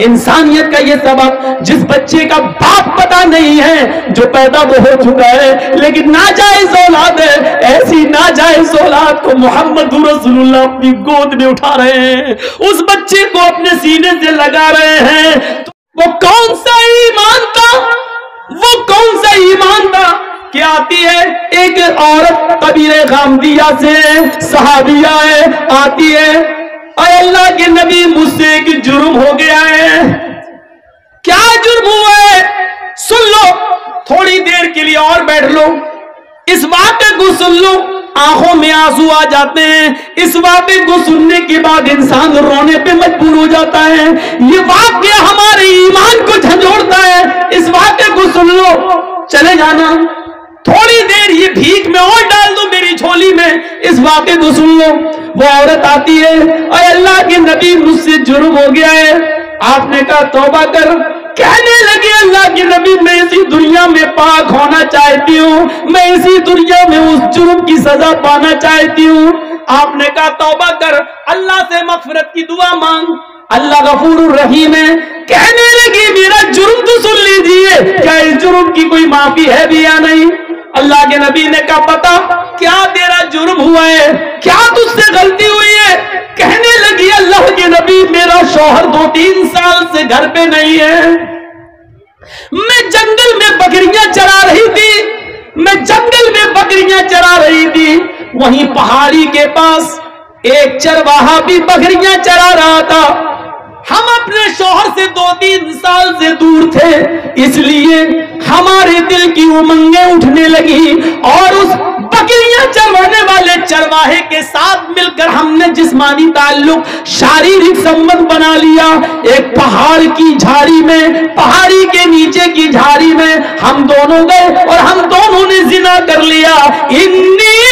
इंसानियत का ये सबक जिस बच्चे का बाप पता नहीं है, जो पैदा वो हो चुका है, लेकिन नाजायज औलाद है, ऐसी नाजायज औलाद को मोहम्मद रसूलुल्लाह अपनी गोद में उठा रहे हैं, उस बच्चे को अपने सीने से लगा रहे हैं। तो वो कौन सा ईमान था? वो कौन सा ईमान था? कि आती है एक औरत कबीरे गामदिया से, सहाबिया है, आती है के नबी मुझसे एक जुर्म हो गया है। क्या जुर्म हुआ है? सुन लो, थोड़ी देर के लिए और बैठ लो। इस वाक्य को सुन लो, आँखों में आँसू आ जाते हैं। इस वाक्य को सुनने के बाद इंसान रोने पे मजबूर हो जाता है। ये वाक्य हमारे ईमान को झंझोड़ता है। इस वाक्य को सुन लो। चले जाना। थोड़ी देर ये भीख में और डाल दो मेरी झोली में। इस वाक्य को सुन लो। वो औरत आती है और अल्लाह के नबी मुझसे जुर्म हो गया है। आपने कहा, तोबा कर। कहने लगे, अल्लाह के नबी, मैं इसी दुनिया में पाक होना चाहती हूँ। मैं इसी दुनिया में उस जुर्म की सजा पाना चाहती हूँ। आपने कहा, तौबा कर। अल्लाह से मफरत की दुआ मांग। अल्लाह गफूर रहीम है। कहने लगी, मेरा जुर्म तो सुन लीजिए, क्या इस जुर्म की कोई माफ़ी है भी या नहीं? अल्लाह के नबी ने कहा, पता, क्या तेरा जुर्म हुआ है? क्या तुझसे गलती हुई है? कहने लगी, अल्लाह के नबी, मेरा शौहर दो तीन साल से घर पे नहीं है। मैं जंगल में बकरियाँ चरा रही थी। मैं जंगल में बकरियाँ चरा रही थी। वहीं पहाड़ी के पास एक चरवाहा भी बकरियाँ चरा रहा था। हम अपने शोहर से दो तीन साल से दूर थे, इसलिए हमारे दिल की उमंगे उठने लगी और उस बकरियाँ चरवाने वाले चरवाहे के साथ मिलकर हमने जिस्मानी ताल्लुक, शारीरिक संबंध बना लिया। एक पहाड़ की झाड़ी में, पहाड़ी के नीचे की झाड़ी में हम दोनों गए और हम दोनों ने जिना कर लिया। इन्नी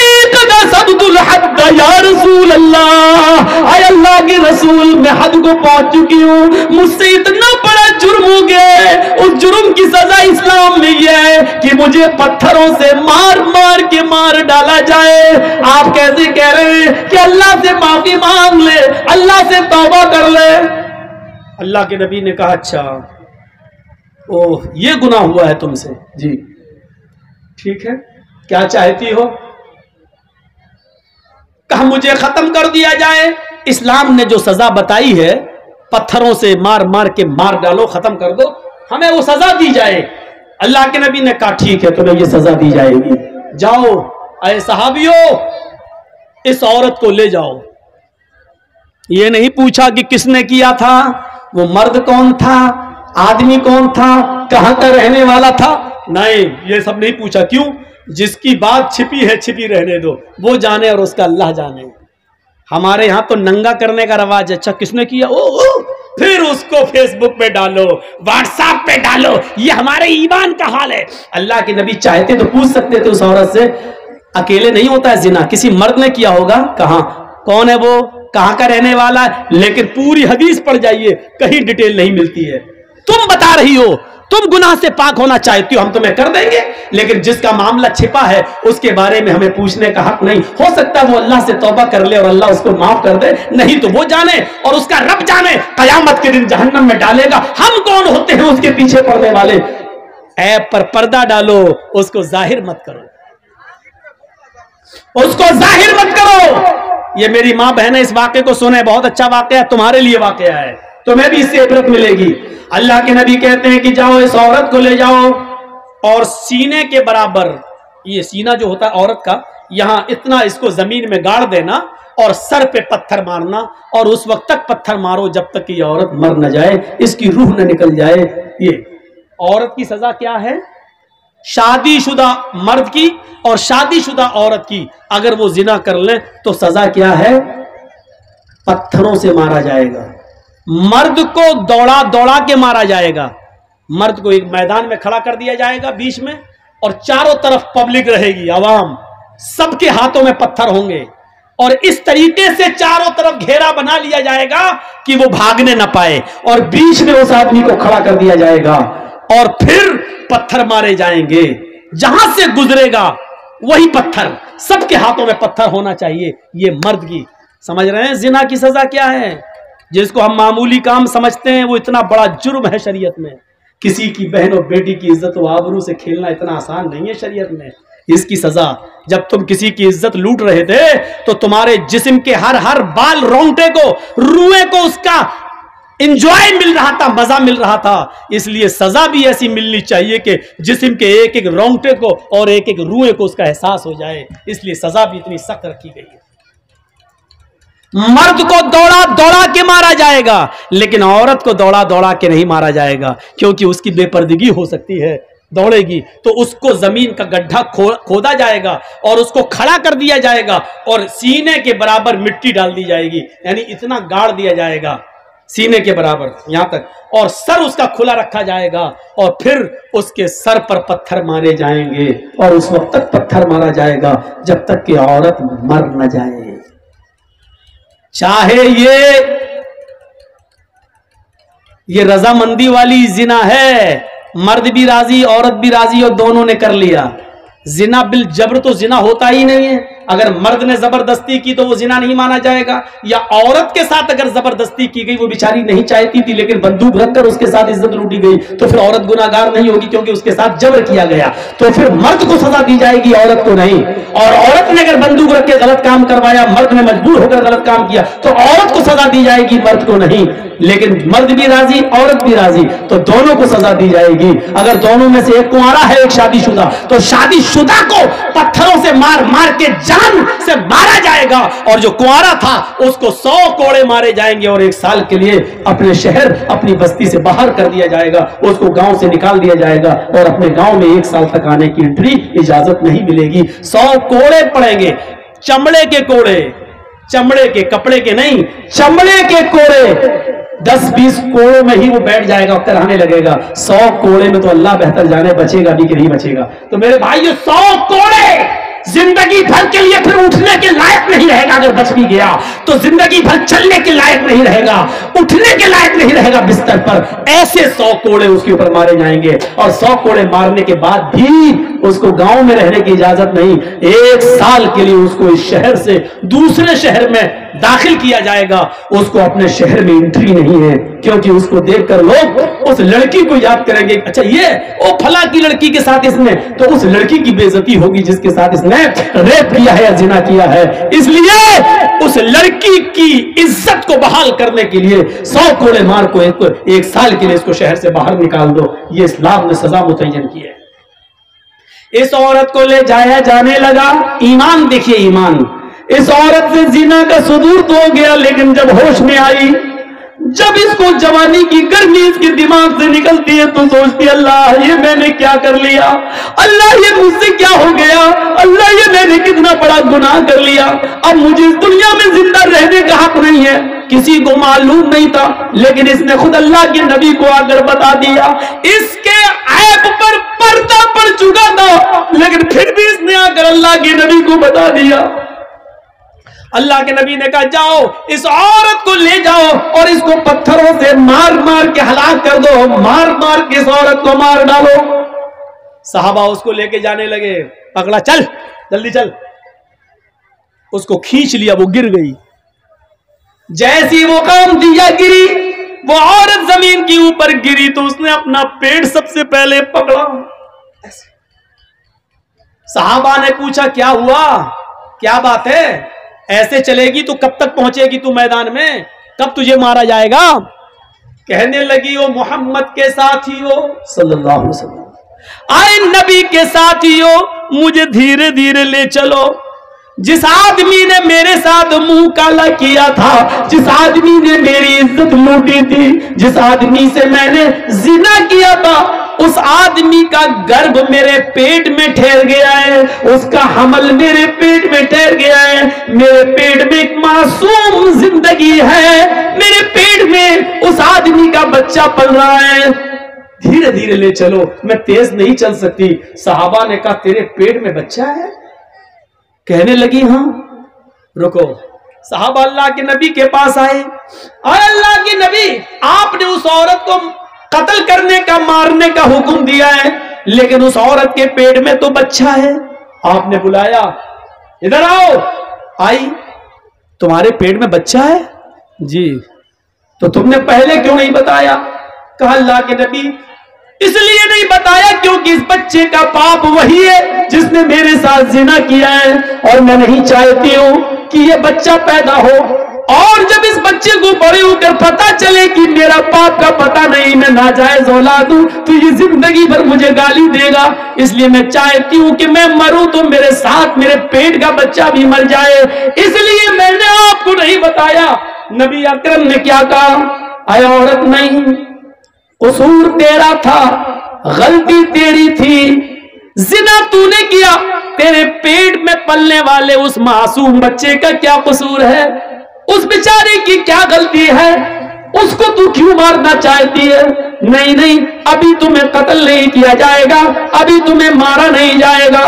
मुझसे इतना बड़ा जुर्म हो गया उस जुर्म की सजा इस्लाम में यह है कि मुझे पत्थरों से मार मार के मार डाला जाए। आप कैसे कह रहे हैं कि अल्लाह से माफ़ी मांग ले, अल्लाह से तौबा कर ले? अल्लाह के नबी ने कहा अच्छा ओह, ये गुना हुआ है तुमसे। जी। ठीक है? क्या चाहती हो? मुझे खत्म कर दिया जाए। इस्लाम ने जो सजा बताई है, पत्थरों से मार मार के मार डालो, खत्म कर दो। हमें वो सजा दी जाए। अल्लाह के नबी ने कहा, ठीक है, तुम्हें ये सजा दी जाएगी। जाओ अरे सहाबियो, इस औरत को ले जाओ। ये नहीं पूछा कि किसने किया था, वो मर्द कौन था, आदमी कौन था, कहाँ का रहने वाला था। नहीं, ये सब नहीं पूछा। क्यों? जिसकी बात छिपी है छिपी रहने दो। वो जाने और उसका अल्लाह जाने। हमारे यहाँ तो नंगा करने का रवाज है। अच्छा किसने किया? ओ, ओ फिर उसको फेसबुक पे डालो व्हाट्सएप पे डालो। ये हमारे ईमान का हाल है। अल्लाह के नबी चाहते तो पूछ सकते थे उस औरत से अकेले नहीं होता है जिना। किसी मर्द ने किया होगा कहा? कौन है वो? कहाँ का रहने वाला? लेकिन पूरी हदीस पढ़ जाइए कहीं डिटेल नहीं मिलती है। तुम बता रही हो तुम गुनाह से पाक होना चाहती हो, हम तुम्हें कर देंगे। लेकिन जिसका मामला छिपा है, उसके बारे में हमें पूछने का हक नहीं। हो सकता वो अल्लाह से तौबा कर ले और अल्लाह उसको माफ़ कर दे। नहीं तो वो जाने और उसका रब जाने। कयामत के दिन जहन्नम में डालेगा। हम कौन होते हैं उसके पीछे पड़ने वाले? ऐप पर पर्दा डालो, उसको ज़ाहिर मत करो। उसको ज़ाहिर मत करो। ये मेरी माँ बहन है, इस वाक्य को सुने। बहुत अच्छा वाक्य है, तुम्हारे लिए वाक्य है। तुम्हें भी इससे इबरत मिलेगी। अल्लाह के नबी कहते हैं कि जाओ इस औरत को ले जाओ। और सीने के बराबर, ये सीना जो होता है औरत का, यहाँ इतना इसको ज़मीन में गाड़ देना और सर पे पत्थर मारना और उस वक्त तक पत्थर मारो जब तक कि औरत मर न जाए, इसकी रूह न निकल जाए। ये औरत की सजा क्या है? शादीशुदा मर्द की और शादीशुदा औरत की। अगर वो जिना कर ले तो सजा क्या है? पत्थरों से मारा जाएगा। मर्द को दौड़ा दौड़ा के मारा जाएगा। मर्द को एक मैदान में खड़ा कर दिया जाएगा बीच में, और चारों तरफ़ पब्लिक रहेगी, आवाम। सबके हाथों में पत्थर होंगे। और इस तरीके से चारों तरफ़ घेरा बना लिया जाएगा कि वो भागने ना पाए, और बीच में उस आदमी को खड़ा कर दिया जाएगा, और फिर पत्थर मारे जाएँगे। जहाँ से गुजरेगा, वही पत्थर। सबके हाथों में पत्थर होना चाहिए। ये मर्द की, समझ रहे हैं? जिना की सजा क्या है? जिसको हम मामूली काम समझते हैं, वो इतना बड़ा जुर्म है शरीयत में। किसी की बहन और बेटी की इज़्ज़त व आबरू से खेलना इतना आसान नहीं है शरीयत में। इसकी सजा, जब तुम किसी की इज़्ज़त लूट रहे थे तो तुम्हारे जिस्म के हर हर बाल रोंगटे को, रुए को उसका इंजॉय मिल रहा था, मज़ा मिल रहा था। इसलिए सजा भी ऐसी मिलनी चाहिए कि जिस्म के एक एक रोंगटे को और एक एक रुए को उसका एहसास हो जाए। इसलिए सजा भी इतनी सख्त रखी गई है। मर्द को दौड़ा दौड़ा के मारा जाएगा लेकिन औरत को दौड़ा दौड़ा के नहीं मारा जाएगा क्योंकि उसकी बेपर्दगी हो सकती है दौड़ेगी तो उसको ज़मीन का गड्ढा खो, खोदा जाएगा और उसको खड़ा कर दिया जाएगा और सीने के बराबर मिट्टी डाल दी जाएगी यानी इतना गाड़ दिया जाएगा सीने के बराबर यहाँ तक और सर उसका खुला रखा जाएगा और फिर उसके सर पर पत्थर मारे जाएँगे और उस वक्त तक पत्थर मारा जाएगा जब तक कि औरत मर न जाए। चाहे ये ये रजामंदी वाली जिना है, मर्द भी राज़ी, औरत भी राज़ी और दोनों ने कर लिया। जिना बिल जबर तो जिना होता ही नहीं है। अगर मर्द ने ज़बरदस्ती की तो वो जिना नहीं माना जाएगा। या औरत के साथ अगर ज़बरदस्ती की गई, वो बेचारी नहीं चाहती थी, लेकिन बंदूक रखकर उसके साथ इज़्ज़त लूटी गई तो फिर औरत गुनागार नहीं होगी क्योंकि उसके साथ जबर किया गया। तो फिर मर्द को सजा दी जाएगी, औरत को नहीं। और औरत ने अगर बंदूक रख के गलत काम करवाया, मर्द ने मजबूर होकर गलत काम किया तो औरत को सजा दी जाएगी, मर्द को नहीं। लेकिन मर्द भी राज़ी, औरत भी राज़ी तो दोनों को सजा दी जाएगी। अगर दोनों में से एक कुआरा है एक शादीशुदा तो शादीशुदा को पत्थरों से मार मार के जान से मारा जाएगा। और जो कुआरा था, उसको सौ कोड़े मारे जाएँगे और एक साल के लिए अपने शहर, अपनी बस्ती से बाहर कर दिया जाएगा। उसको गाँव से निकाल दिया जाएगा और अपने गाँव में एक साल तक आने की एंट्री इजाज़त नहीं मिलेगी। सौ कोड़े पड़ेंगे। चमड़े के कोड़े, चमड़े के कपड़े के नहीं, चमड़े के कोड़े। दस बीस कोड़ों में ही वो बैठ जाएगा कराने लगेगा। सौ कोड़े में तो अल्लाह बेहतर जाने, बचेगा भी कि नहीं बचेगा? तो मेरे भाई ये सौ कोड़े! ज़िंदगी भर के लिए फिर उठने के लायक नहीं रहेगा अगर बच भी गया तो ज़िंदगी भर चलने के लायक नहीं रहेगा, उठने के लायक नहीं रहेगा बिस्तर पर। ऐसे सौ कोड़े उसके ऊपर मारे जाएँगे और सौ कोड़े मारने के बाद भी उसको गाँव में रहने की इजाज़त नहीं। एक साल के लिए उसको इस शहर से दूसरे शहर में दाखिल किया जाएगा। उसको अपने शहर में एंट्री नहीं है, क्योंकि उसको देखकर लोग उस लड़की को याद करेंगे अच्छा ये, ओ फला की लड़की के साथ इसने तो उस लड़की की बेजती होगी जिसके साथ इसने रेप किया है या जिना किया है। इसलिए उस लड़की की इज़्ज़त को बहाल करने के लिए सौ कोड़े मार को एक, एक साल के लिए इसको शहर से बाहर निकाल दो। ये इस्लाम ने सजा मुतयन की है। इस औरत को ले जाया जाने लगा। ईमान देखिए ईमान। इस औरत से जीना का सुदूर तो हो गया लेकिन जब होश में आई जब इसको जवानी की गर्मी इसके दिमाग से निकलती है तो सोचती अल्लाह, ये मैंने क्या कर लिया? अल्लाह, ये मुझसे क्या हो गया? अल्लाह, ये मैंने कितना बड़ा गुनाह कर लिया? अब मुझे इस दुनिया में ज़िंदा रहने का हक नहीं है। किसी को मालूम नहीं था, लेकिन इसने खुद अल्लाह के नबी को आकर बता दिया। इसके ऐप पर पर्दा पड़ चुका था, लेकिन फिर भी इसने आकर अल्लाह के नबी को बता दिया। अल्लाह के नबी ने कहा, जाओ, इस औरत को ले जाओ और इसको पत्थरों से मार मार के हलाक कर दो। मार मार के इस औरत को मार डालो। साहबा उसको लेके जाने लगे। पकड़ा, चल, जल्दी चल। उसको खींच लिया, वो गिर गई। जैसी वो काम दिया गिरी, वो औरत ज़मीन के ऊपर गिरी तो उसने अपना पेट सबसे पहले पकड़ा। साहबा ने पूछा, क्या हुआ? क्या बात है? ऐसे चलेगी तो कब तक पहुंचेगी तू मैदान में? कब तुझे मारा जाएगा? कहने लगी वो मोहम्मद के साथियों। सल्लल्लाहु अलैहि वसल्लम। आए नबी के साथियों, मुझे धीरे धीरे ले चलो। जिस आदमी ने मेरे साथ मुँह काला किया था, जिस आदमी ने मेरी इज़्ज़त लूटी थी, जिस आदमी से मैंने जिना किया था उस आदमी का गर्भ मेरे पेट में ठहर गया है, उसका हमल मेरे पेट में ठहर गया है। मेरे पेट में एक मासूम ज़िंदगी है। मेरे पेट में उस आदमी का बच्चा पल रहा है। धीरे धीरे ले चलो, मैं तेज नहीं चल सकती। साहबा ने कहा, तेरे पेट में बच्चा है? कहने लगी हाँ रुको। साहब अल्लाह के नबी के पास आए। आए अल्लाह के नबी, आपने उस औरत को कत्ल करने का, मारने का हुक्म दिया है, लेकिन उस औरत के पेट में तो बच्चा है। आपने बुलाया, इधर आओ, आई, तुम्हारे पेट में बच्चा है? जी। तो तुमने पहले क्यों नहीं बताया? कहा, अल्लाह के नबी, इसलिए नहीं बताया क्योंकि इस बच्चे का पाप वही है जिसने मेरे साथ जिना किया है, और मैं नहीं चाहती हूँ कि ये बच्चा पैदा हो। और जब इस बच्चे को बड़े होकर पता चले कि मेरा पाप का पता नहीं, मैं नाजायज औलाद हूँ तो ये ज़िंदगी भर मुझे गाली देगा। इसलिए मैं चाहती हूँ कि मैं मरूं तो मेरे साथ मेरे पेट का बच्चा भी मर जाए। इसलिए मैंने आपको नहीं बताया। नबी अकरम ने क्या कहा? आया औरत नहीं, कसूर तेरा था, गलती तेरी थी, जिना तूने किया, तेरे पेट में पलने वाले उस मासूम बच्चे का क्या कसूर है? उस बेचारे की क्या गलती है? उसको तू क्यों मारना चाहती है? नहीं नहीं, अभी तुम्हें कत्ल नहीं किया जाएगा, अभी तुम्हें मारा नहीं जाएगा।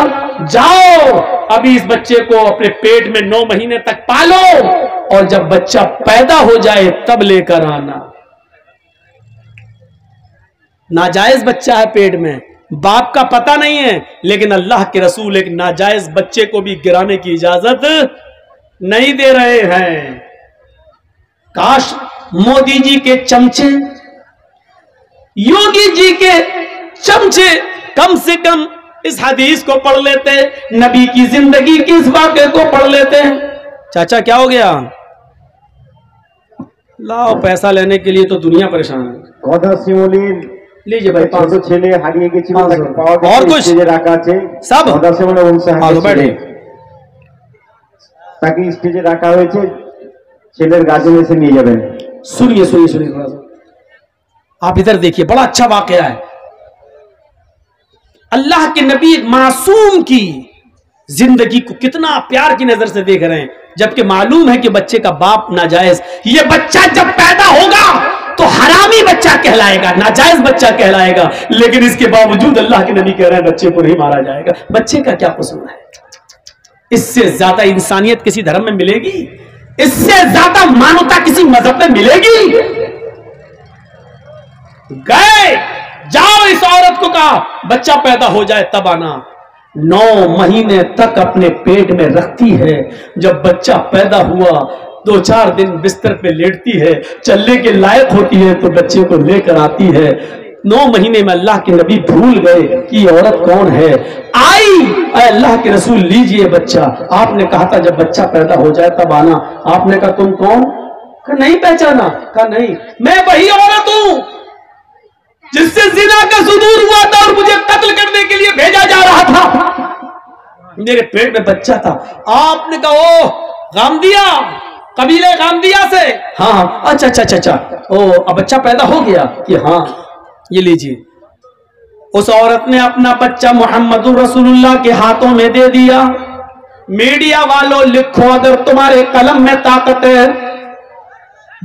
जाओ, अभी इस बच्चे को अपने पेट में नौ महीने तक पालो, और जब बच्चा पैदा हो जाए, तब लेकर आना। नाजायज बच्चा है पेट में। बाप का पता नहीं है, लेकिन अल्लाह के रसूल एक नाजायज बच्चे को भी गिराने की इजाज़त नहीं दे रहे हैं। काश मोदी जी के चमचे योगी जी के चमचे कम से कम इस हदीस को पढ़ लेते नबी की ज़िंदगी की इस वाक्य को पढ़ लेते। हैं चाचा क्या हो गया? लाओ पैसा लेने के लिए तो दुनिया परेशान है। लीजिए भाई पाँच सौ छह और कुछ? सब? बैठे। তাকে স্টেজে রাখা হয়েছে ছেলের গার্জেন এসে নিয়ে যাবেন सुनिए सुनिए सुनिए थोड़ा सा आप इधर देखिए बड़ा अच्छा वाकया है अल्लाह के नबी एक मासूम की जिंदगी को कितना प्यार की नजर से देख रहे हैं जबकि मालूम है कि बच्चे का बाप नाजायज ये बच्चा जब पैदा होगा तो हरामी बच्चा कहलाएगा नाजायज बच्चा कहलाएगा लेकिन इसके बावजूद अल्लाह के नबी कह रहे हैं बच्चे को नहीं मारा जाएगा बच्चे का क्या कसूर है इससे ज़्यादा इंसानियत किसी धर्म में मिलेगी? इससे ज़्यादा मानवता किसी मज़हब में मिलेगी? गए, जाओ इस औरत को कहा, बच्चा पैदा हो जाए तब आना। नौ महीने तक अपने पेट में रखती है। जब बच्चा पैदा हुआ दो चार दिन बिस्तर पे लेटती है, चलने के लायक होती है तो बच्चे को लेकर आती है। नौ महीने में अल्लाह के नबी भूल गए कि औरत कौन है। आई अल्लाह के रसूल, लीजिए बच्चा। आपने कहा था, जब बच्चा पैदा हो जाए तब आना। आपने कहा, तुम कौन? कहा, नहीं पहचाना। कहा, नहीं, मैं वही औरत हूँ, जिससे जिना का सुदूर हुआ था और मुझे कत्ल करने के लिए भेजा जा रहा था। मेरे पेट में बच्चा था। आपने कहा ओ गामदिया, कबीले गामदिया से? हाँ हाँ अच्छा अच्छा अच्छा अच्छा। ओ अब बच्चा पैदा हो गया कि हाँ ये लीजिए। उस औरत ने अपना बच्चा मोहम्मद रसूलुल्लाह के हाथों में दे दिया। मीडिया वालों, लिखो अगर तुम्हारे कलम में ताकत है।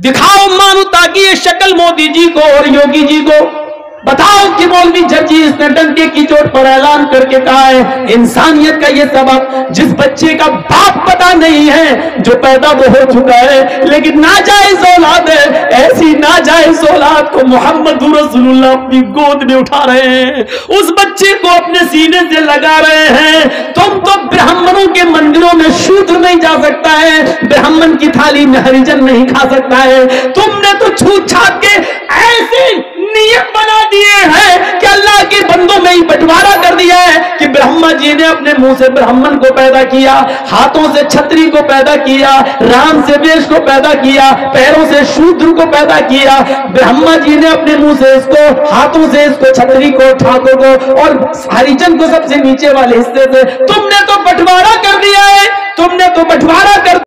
दिखाओ मानो ताकि ये शक्ल मोदी जी को और योगी जी को। बताओ कि मौलवी जजी इसने डंके की चोट पर ऐलान करके कहा है, इंसानियत का ये सबक जिस बच्चे का बाप पता नहीं है, जो पैदा वो हो चुका है, लेकिन नाजायज औलाद है, ऐसी नाजायज औलाद को मोहम्मद रसूलुल्लाह अपनी गोद में उठा रहे हैं, उस बच्चे को अपने सीने से लगा रहे हैं, तुम तो ब्राह्मणों के मंदिरों में शूद्र नहीं जा सकता है, ब्राह्मण की थाली में हरिजन नहीं खा सकता है, तुमने तो छूत छात के ऐसे नियत बना दिए हैं कि अल्लाह के बंदों में ही बंटवारा कर दिया है कि ब्रह्मा जी ने अपने मुँह से ब्राह्मण को पैदा किया, हाथों से छत्री को पैदा किया, राम से वेश को पैदा किया, पैरों से शूद्र को पैदा किया। ब्रह्मा जी ने अपने मुँह से इसको, हाथों से इसको, छत्री को, ठाकुर को और हरिजन को सबसे नीचे वाले हिस्से से, तुमने तो बंटवारा कर दिया है, तुमने तो बंटवारा कर